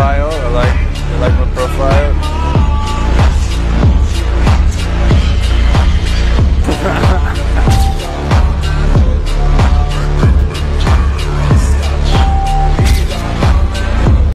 봐요.